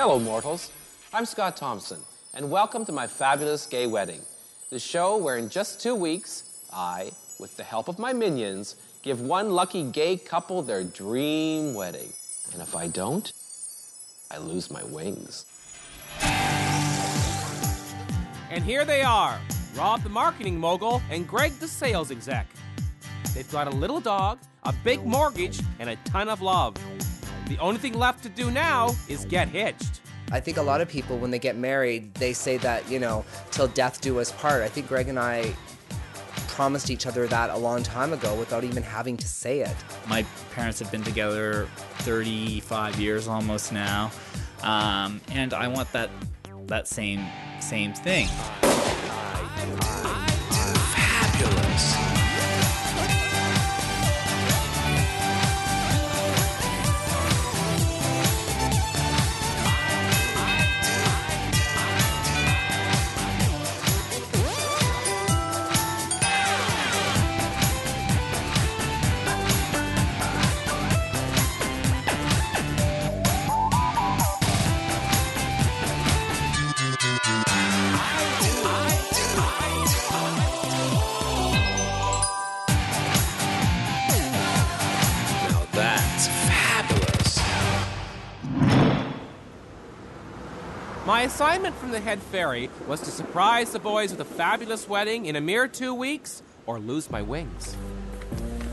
Hello, mortals. I'm Scott Thompson, and welcome to my fabulous gay wedding, the show where in just two weeks, I, with the help of my minions, give one lucky gay couple their dream wedding. And if I don't, I lose my wings. And here they are Rob the marketing mogul and Greg the sales exec. They've got a little dog, a big mortgage, and a ton of love. The only thing left to do now is get hitched. I think a lot of people, when they get married, they say that, you know, till death do us part. I think Greg and I promised each other that a long time ago without even having to say it. My parents have been together 35 years almost now, um, and I want that that same same thing. My assignment from the head fairy was to surprise the boys with a fabulous wedding in a mere two weeks or lose my wings.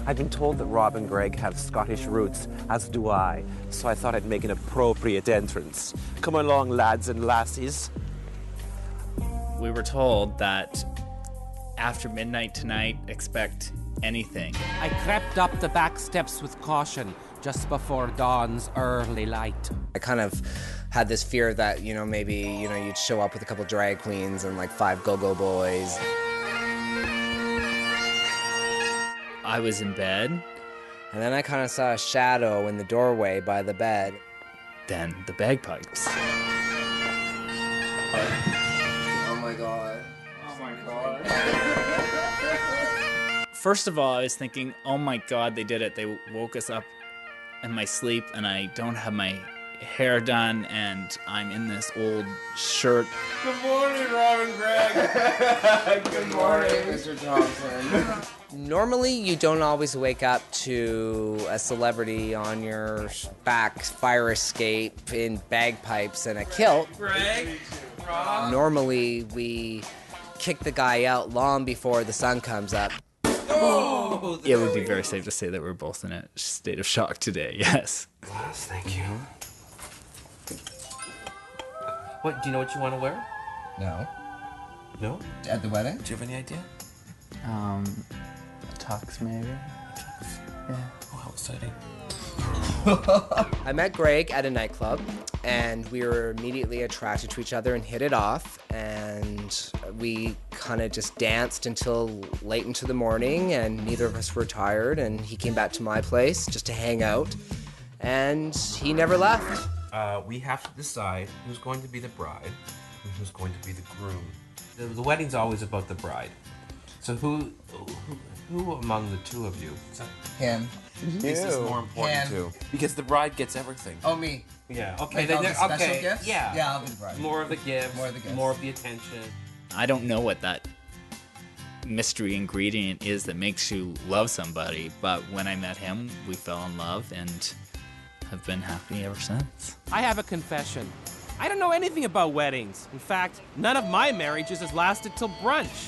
I've been told that Rob and Greg have Scottish roots, as do I, so I thought I'd make an appropriate entrance. Come along, lads and lassies. We were told that after midnight tonight, expect anything. I crept up the back steps with caution just before dawn's early light. I kind of had this fear that, you know, maybe, you know, you'd show up with a couple drag queens and like five go-go boys. I was in bed, And then I kind of saw a shadow in the doorway by the bed. then the bagpipes. Oh my god. Oh my god. First of all, I was thinking, oh my god, they did it. They woke us up in my sleep, and I don't have my hair done, and I'm in this old shirt. Good morning, Rob and Greg. Good morning, Mr. Thompson. Normally, you don't always wake up to a celebrity on your back fire escape in bagpipes and a kilt. Greg? Normally, we kick the guy out long before the sun comes up. It would be very safe to say that we're both in a state of shock today, yes. Yes, thank you. What, do you know what you want to wear? No. No? At the wedding? Do you have any idea? Um, tux maybe? Oh, how exciting. I met Greg at a nightclub, and we were immediately attracted to each other and hit it off. And we kind of just danced until late into the morning, and neither of us were tired. And he came back to my place just to hang out, and he never left. Uh, we have to decide who's going to be the bride and who's going to be the groom. The, the wedding's always about the bride. So who, who, who among the two of you mm-hmm. is that- Him. is this more important Him. to? Because the bride gets everything. Oh, me. Yeah. Okay. Like then all the there- special okay. gifts? Yeah. Yeah, I'll be the bride. More of the gifts. More of the gifts. More of the attention. I don't know what that mystery ingredient is that makes you love somebody, but when I met him, we fell in love and have been happy ever since. I have a confession. I don't know anything about weddings. In fact, none of my marriages has lasted till brunch.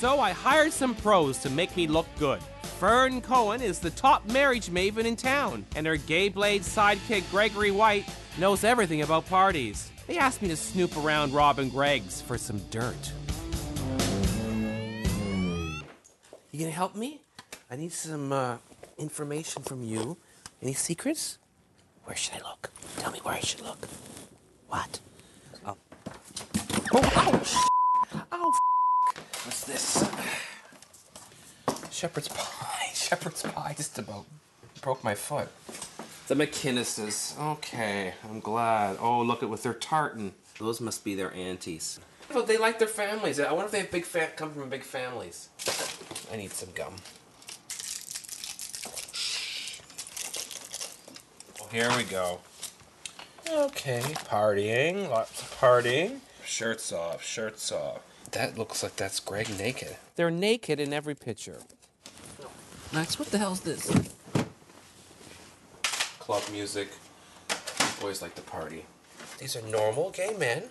So I hired some pros to make me look good. Fern Cohen is the top marriage maven in town, and her gay blade sidekick Gregory White knows everything about parties. They asked me to snoop around Rob and Greg's for some dirt. You gonna help me? I need some uh, information from you. Any secrets? Where should I look? Tell me where I should look. What? Oh. Oh! What's this? Shepherd's pie. Shepherd's pie just about broke my foot. The McKinnises. Okay, I'm glad. Oh, look at with their tartan. Those must be their aunties. Oh, they like their families. I wonder if they have big fa- come from big families. I need some gum. Here we go. Okay, partying, lots of partying. Shirts off, shirts off. That looks like that's Greg naked. They're naked in every picture. Max, what the hell's this? Club music. Boys like to party. These are normal gay men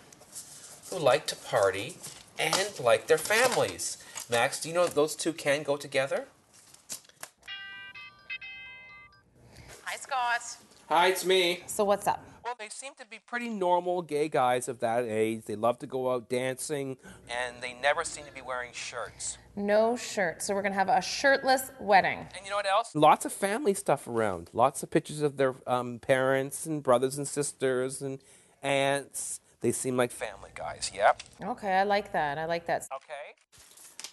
who like to party and like their families. Max, do you know those two can go together? Hi, Scott. Hi, it's me. So what's up? Well, they seem to be pretty normal gay guys of that age. They love to go out dancing, and they never seem to be wearing shirts. No shirt. So we're gonna have a shirtless wedding. And you know what else? Lots of family stuff around. Lots of pictures of their um, parents and brothers and sisters and aunts. They seem like family guys. Yep. Okay, I like that. I like that. Okay.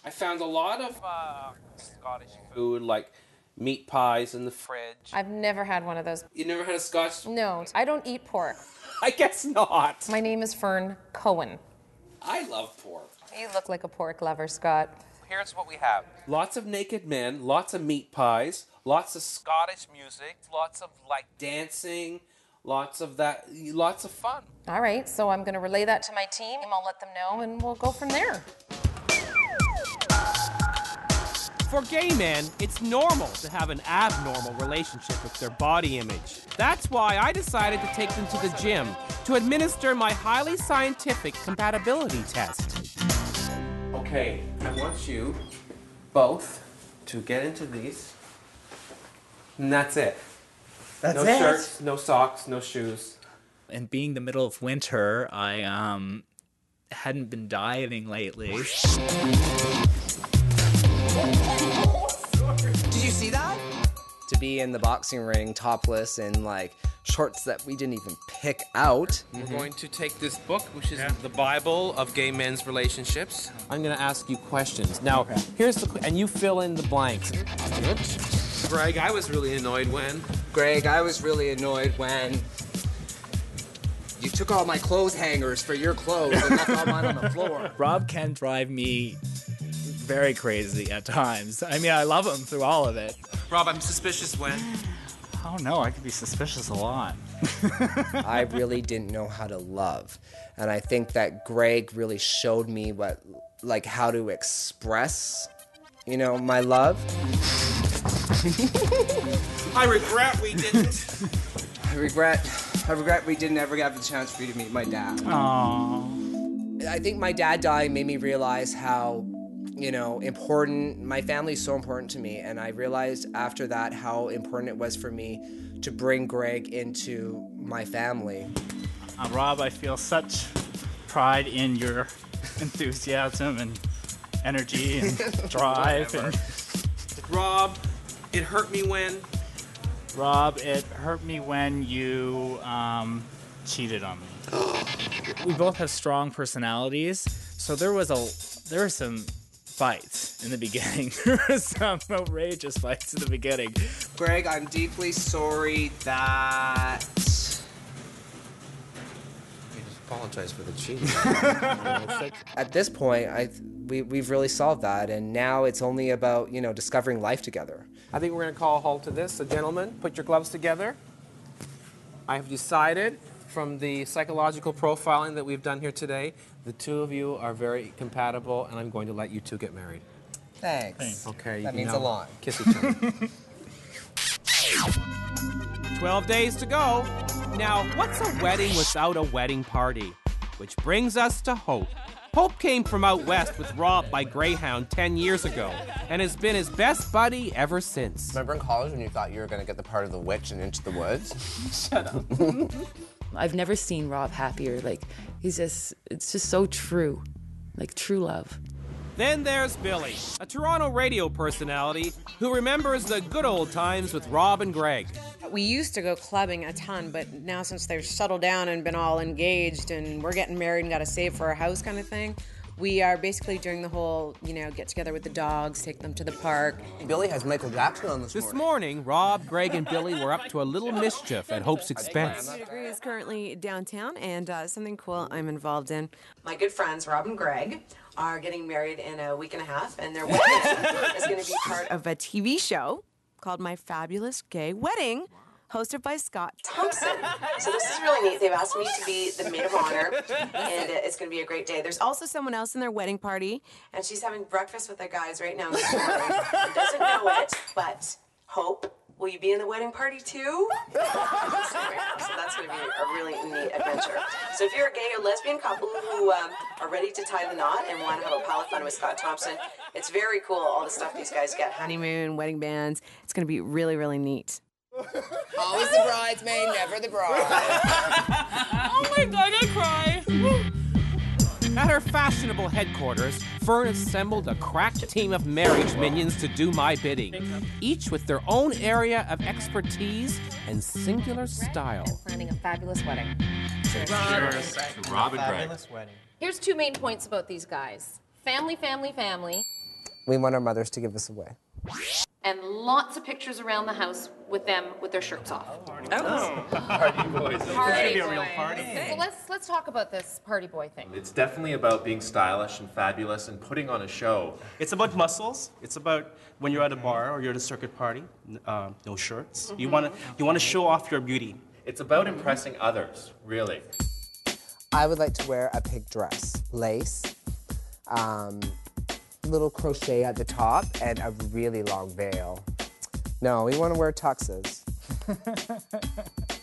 I found a lot of uh, Scottish food, like meat pies in the fridge. I've never had one of those. You never had a Scotch? No, I don't eat pork. I guess not. My name is Fern Cohen. I love pork. You look like a pork lover, Scott. Here's what we have lots of naked men, lots of meat pies, lots of Scottish music, lots of like dancing, lots of that, lots of fun. All right, so I'm gonna relay that to my team. I'll let them know, and we'll go from there. For gay men, it's normal to have an abnormal relationship with their body image. That's why I decided to take them to the gym to administer my highly scientific compatibility test. Okay, I want you both to get into these. And that's it. That's no it? shirts, no socks, no shoes. And being the middle of winter, I um hadn't been dieting lately. Did you see that? To be in the boxing ring topless in like shorts that we didn't even pick out. We're mm-hmm. going to take this book, which is the Bible of gay men's relationships. I'm going to ask you questions. Now, here's the qu- and you fill in the blanks. Greg, I was really annoyed when. Greg, I was really annoyed when you took all my clothes hangers for your clothes and left all mine on the floor. Rob can drive me very crazy at times. I mean, I love him through all of it. Rob, I'm suspicious when. I don't know. I could be suspicious a lot. I really didn't know how to love. And I think that Greg really showed me what like how to express, you know, my love. I regret we didn't. I regret I regret we didn't ever have the chance for you to meet my dad. Aww. I think my dad dying made me realize how, you know, important my family is so important to me. And I realized after that how important it was for me to bring Greg into my family. Uh, Rob, I feel such pride in your enthusiasm and energy and drive. and Rob, it hurt me when. Rob, it hurt me when you um, cheated on me. We both have strong personalities, so there was a there were some fights in the beginning. there were some outrageous fights in the beginning. Greg, I'm deeply sorry that Apologize for the cheating. at this point I we, we've really solved that and now it's only about, you know, discovering life together. I think we're going to call a halt to this. So, gentlemen, put your gloves together. I have decided from the psychological profiling that we've done here today, the two of you are very compatible, and I'm going to let you two get married. Thanks. Thanks. Okay. That means now a lot. Kiss each other. 12 days to go. Now, what's a wedding without a wedding party? Which brings us to Hope. Hope came from out west with Rob by Greyhound 10 years ago and has been his best buddy ever since. Remember in college when you thought you were going to get the part of the witch and into the woods? I've never seen Rob happier. Like he's just it's just so true. Like true love. Then there's Billy, a Toronto radio personality who remembers the good old times with Rob and Greg. We used to go clubbing a ton, but now since they've settled down and been all engaged and we're getting married and got to save for our house kind of thing, we are basically doing the whole, you know, get together with the dogs, take them to the park. Billy has Michael Jackson on this, This morning, Rob, Greg, and Billy were up to a little mischief at Hope's expense. Degree is currently downtown and uh, something cool I'm involved in. My good friends, Rob and Greg, are getting married in a week and a half, and their wedding is going to be part of a TV show called My Fabulous Gay Wedding hosted by Scott Thompson. so this is really neat. They've asked me to be the maid of honor, and it's going to be a great day. There's also someone else in their wedding party, and she's having breakfast with their guys right now. This morning. doesn't know it, but Hope. Will you be in the wedding party too? so that's going to be a really neat adventure. So if you're a gay or lesbian couple who um, are ready to tie the knot and want to have a pile of fun with Scott Thompson, it's very cool. All the stuff these guys get. Honeymoon, wedding bands. It's going to be really, really neat. Always the bridesmaid, never the bride. oh my god, I cry. At her fashionable headquarters, Fern assembled a crack team of marriage minions to do my bidding, each with their own area of expertise and singular style. Planning a fabulous wedding. Cheers to Rob and Greg. Here's two main points about these guys family, family, family, We want our mothers to give us away. And lots of pictures around the house with them with their shirts off. Oh. Party boys. Party boys. So let's let's talk about this party boy thing. It's definitely about being stylish and fabulous and putting on a show. It's about muscles. It's about when you're at a bar or you're at a circuit party, uh, no shirts. You want to you want to show off your beauty. It's about impressing others, really. I would like to wear a pink dress, lace, um, little crochet at the top, and a really long veil. No, we want to wear tuxes.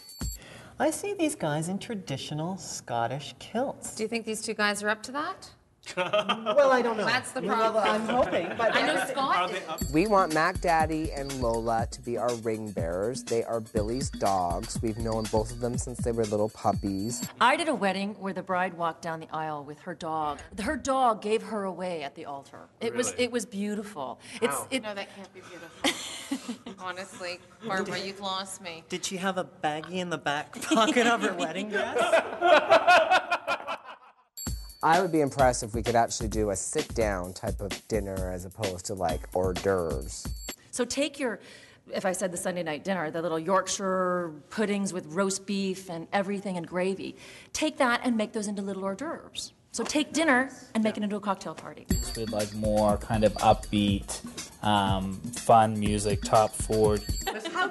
I see these guys in traditional Scottish kilts. Do you think these two guys are up to that? well, I don't know. That's the You know, problem. I'm hoping, but I know Scott. We want Mac Daddy and Lola to be our ring bearers. They are Billy's dogs. We've known both of them since they were little puppies. I did a wedding where the bride walked down the aisle with her dog. Her dog gave her away at the altar. It was Really? it was beautiful. It's How? it, No, that can't be beautiful. Honestly, Barbara, you've lost me. Did she have a baggie in the back pocket of her wedding dress? I would be impressed if we could actually do a sit down type of dinner as opposed to like hors d'oeuvres. so take your if I said the Sunday night dinner, the little Yorkshire puddings with roast beef and everything and gravy. Take that and make those into little hors d'oeuvres. So take dinner and make it into a cocktail party. We'd like more kind of upbeat, um, fun music, top 40.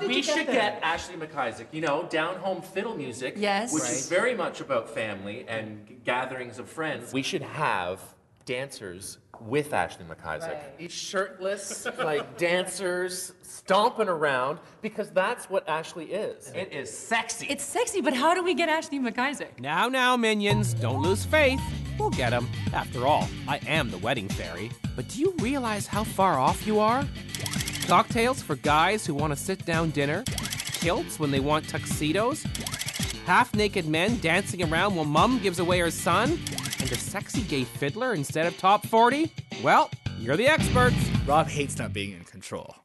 we should get Ashley MacIsaac, you know, down home fiddle music. Yes. Which Right. is very much about family and gatherings of friends. We should have dancers with Ashley MacIsaac. Shirtless, like dancers stomping around because that's what Ashley is. It is sexy. It's sexy, but how do we get Ashley MacIsaac? Now, now, minions, don't lose faith. We'll get him. After all, I am the wedding fairy. But do you realize how far off you are? Cocktails for guys who want to sit down dinner, kilts when they want tuxedos, half naked men dancing around while mum gives away her son, and a sexy gay fiddler instead of top 40? Well, you're the experts. Rob hates not being in control.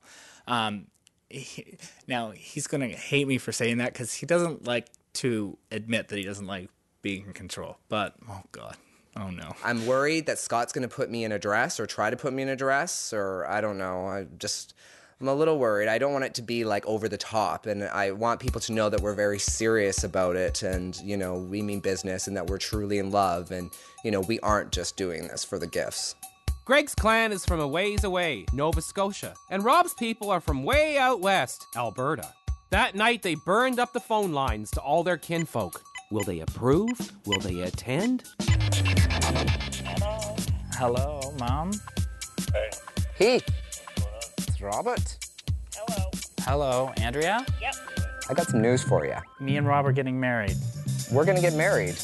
Um, he- now, he's going to hate me for saying that because he doesn't like to admit that he doesn't like being in control. But, oh, God. Oh, no. I'm worried that Scott's going to put me in a dress or try to put me in a dress, or I don't know. I just, I'm a little worried. I don't want it to be like over the top, and I want people to know that we're very serious about it, and you know, we mean business, and that we're truly in love, and you know, we aren't just doing this for the gifts. Greg's clan is from a ways away, Nova Scotia, and Rob's people are from way out west, Alberta. That night, they burned up the phone lines to all their kinfolk. Will they approve? Will they attend? Hello, Mom? Hey. It's Robert. Hello, Hello, Andrea? Yep. I got some news for you. Me and Rob are getting married. We're gonna get married.